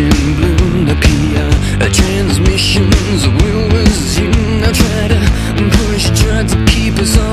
in bloom appear Transmissions will resume I try to push, try to keep us on